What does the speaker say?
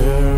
return.